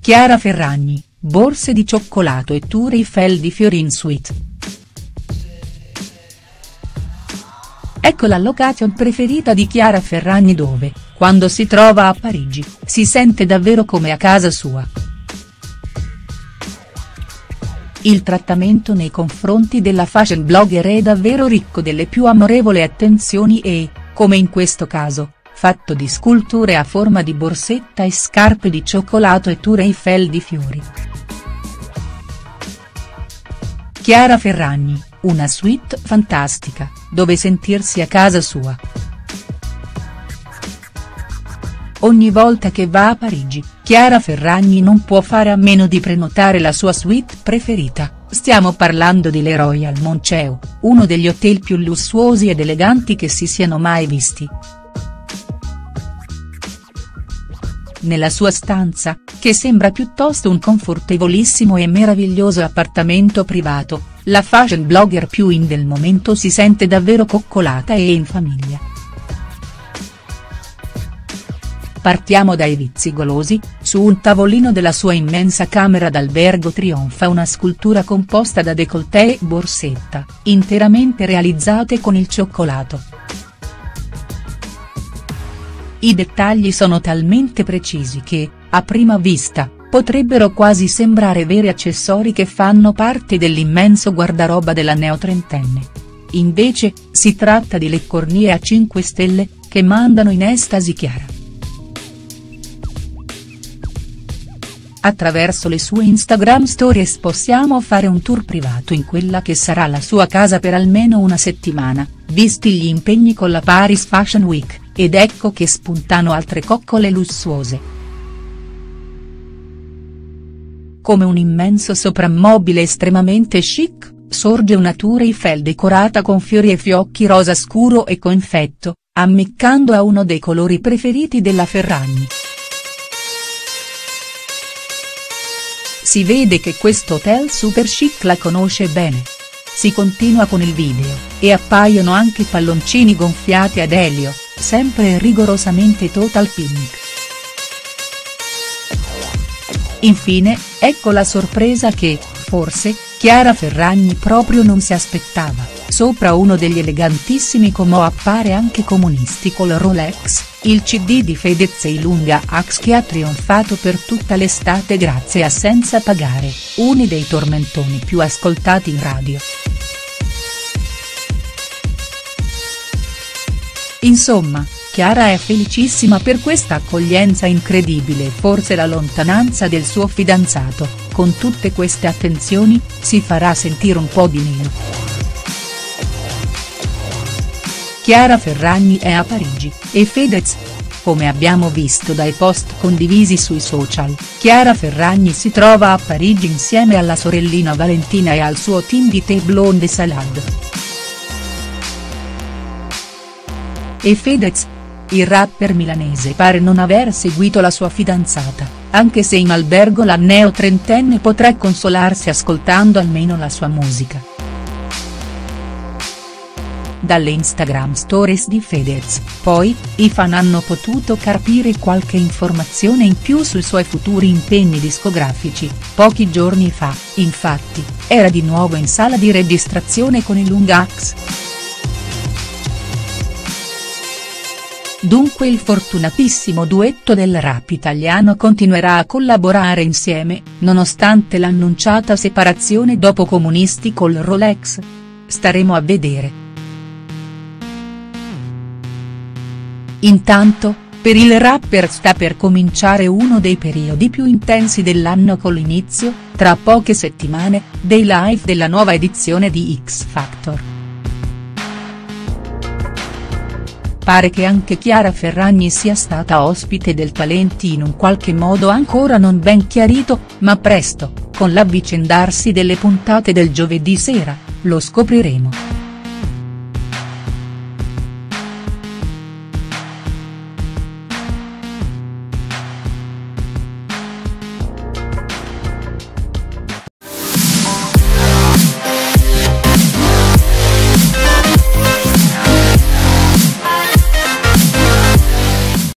Chiara Ferragni, borse di cioccolato e tour Eiffel di Fiorin Suite. Ecco la location preferita di Chiara Ferragni dove, quando si trova a Parigi, si sente davvero come a casa sua. Il trattamento nei confronti della fashion blogger è davvero ricco delle più amorevoli attenzioni e, come in questo caso, fatto di sculture a forma di borsetta e scarpe di cioccolato e tour Eiffel di fiori. Chiara Ferragni, una suite fantastica, dove sentirsi a casa sua. Ogni volta che va a Parigi, Chiara Ferragni non può fare a meno di prenotare la sua suite preferita, stiamo parlando di Le Royal Monceo, uno degli hotel più lussuosi ed eleganti che si siano mai visti. Nella sua stanza, che sembra piuttosto un confortevolissimo e meraviglioso appartamento privato, la fashion blogger più in del momento si sente davvero coccolata e in famiglia. Partiamo dai vizi golosi, su un tavolino della sua immensa camera d'albergo trionfa una scultura composta da décolleté e borsetta, interamente realizzate con il cioccolato. I dettagli sono talmente precisi che, a prima vista, potrebbero quasi sembrare veri accessori che fanno parte dell'immenso guardaroba della neotrentenne. Invece, si tratta di le cornie a 5 stelle, che mandano in estasi chiara. Attraverso le sue Instagram stories possiamo fare un tour privato in quella che sarà la sua casa per almeno una settimana, visti gli impegni con la Paris Fashion Week, ed ecco che spuntano altre coccole lussuose. Come un immenso soprammobile estremamente chic, sorge una tour Eiffel decorata con fiori e fiocchi rosa scuro e confetto, ammiccando a uno dei colori preferiti della Ferragni. Si vede che questo hotel super chic la conosce bene. Si continua con il video, e appaiono anche palloncini gonfiati ad elio, sempre rigorosamente total pink. Infine, ecco la sorpresa che, forse, Chiara Ferragni proprio non si aspettava, sopra uno degli elegantissimi Como appare anche comunisti col Rolex, il cd di Fedez e Ilunga Ax che ha trionfato per tutta l'estate grazie a Senza Pagare, uno dei tormentoni più ascoltati in radio. Insomma, Chiara è felicissima per questa accoglienza incredibile e forse la lontananza del suo fidanzato, con tutte queste attenzioni, si farà sentire un po' di meno. Chiara Ferragni è a Parigi, e Fedez? Come abbiamo visto dai post condivisi sui social, Chiara Ferragni si trova a Parigi insieme alla sorellina Valentina e al suo team di Tè Blonde Salad. E Fedez? Il rapper milanese pare non aver seguito la sua fidanzata, anche se in albergo la neo trentenne potrà consolarsi ascoltando almeno la sua musica. Dalle Instagram stories di Fedez, poi, i fan hanno potuto carpire qualche informazione in più sui suoi futuri impegni discografici, pochi giorni fa, infatti, era di nuovo in sala di registrazione con i Lungax. Dunque il fortunatissimo duetto del rap italiano continuerà a collaborare insieme, nonostante l'annunciata separazione dopo Comunisti col Rolex? Staremo a vedere. Intanto, per il rapper sta per cominciare uno dei periodi più intensi dell'anno con l'inizio, tra poche settimane, dei live della nuova edizione di X Factor. Pare che anche Chiara Ferragni sia stata ospite del talent in un qualche modo ancora non ben chiarito, ma presto, con l'avvicendarsi delle puntate del giovedì sera, lo scopriremo.